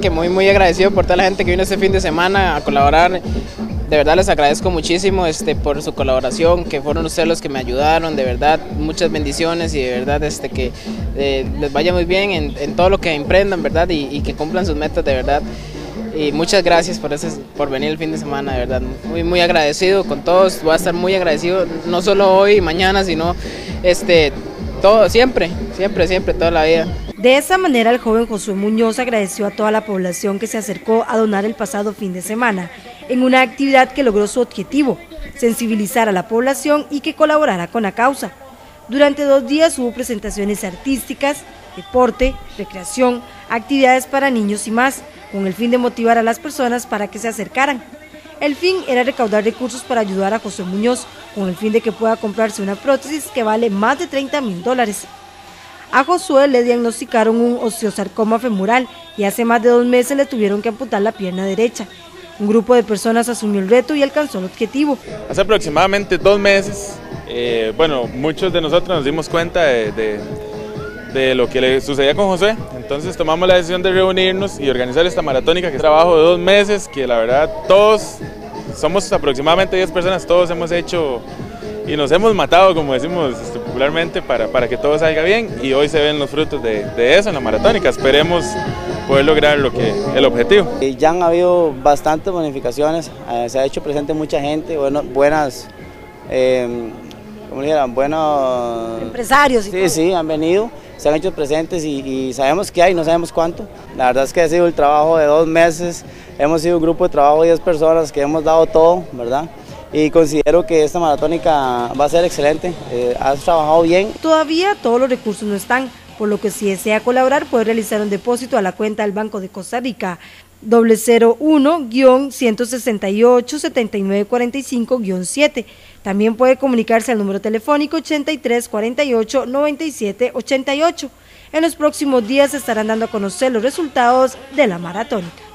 que muy muy agradecido por toda la gente que vino este fin de semana a colaborar. De verdad les agradezco muchísimo este, por su colaboración, que fueron ustedes los que me ayudaron, de verdad muchas bendiciones y de verdad este, que eh, les vaya muy bien en, todo lo que emprendan, ¿verdad? Y, que cumplan sus metas, de verdad. Y muchas gracias por, ese, por venir el fin de semana, de verdad. Muy, muy agradecido con todos, voy a estar muy agradecido, no solo hoy y mañana, sino este, todo, siempre, siempre, siempre, toda la vida. De esa manera, el joven Josué Muñoz agradeció a toda la población que se acercó a donar el pasado fin de semana, en una actividad que logró su objetivo, sensibilizar a la población y que colaborara con la causa. Durante dos días hubo presentaciones artísticas, deporte, recreación, actividades para niños y más, con el fin de motivar a las personas para que se acercaran. El fin era recaudar recursos para ayudar a José Muñoz, con el fin de que pueda comprarse una prótesis que vale más de 30 mil dólares. A Josué le diagnosticaron un osteosarcoma femoral y hace más de dos meses le tuvieron que amputar la pierna derecha. Un grupo de personas asumió el reto y alcanzó el objetivo. Hace aproximadamente dos meses, eh, bueno, muchos de nosotros nos dimos cuenta de, de, lo que le sucedía con José, entonces tomamos la decisión de reunirnos y organizar esta maratónica, que es trabajo de dos meses, que la verdad todos, somos aproximadamente 10 personas, todos hemos hecho y nos hemos matado, como decimos popularmente, para, para que todo salga bien y hoy se ven los frutos de, de eso en la maratónica. Esperemos poder lograr lo que, el objetivo. Ya han habido bastantes bonificaciones, eh, se ha hecho presente mucha gente, bueno, buenas, eh, ¿cómo dijeran? Buenos... Empresarios. Y sí, sí, han venido, se han hecho presentes y, sabemos que hay, no sabemos cuánto. La verdad es que ha sido el trabajo de dos meses, hemos sido un grupo de trabajo de 10 personas que hemos dado todo, ¿verdad? y considero que esta maratónica va a ser excelente. Eh, has trabajado bien. Todavía todos los recursos no están, por lo que si desea colaborar puede realizar un depósito a la cuenta del Banco de Costa Rica 001-168-7945-7. También puede comunicarse al número telefónico 83 48 97 88. En los próximos días estarán dando a conocer los resultados de la maratónica.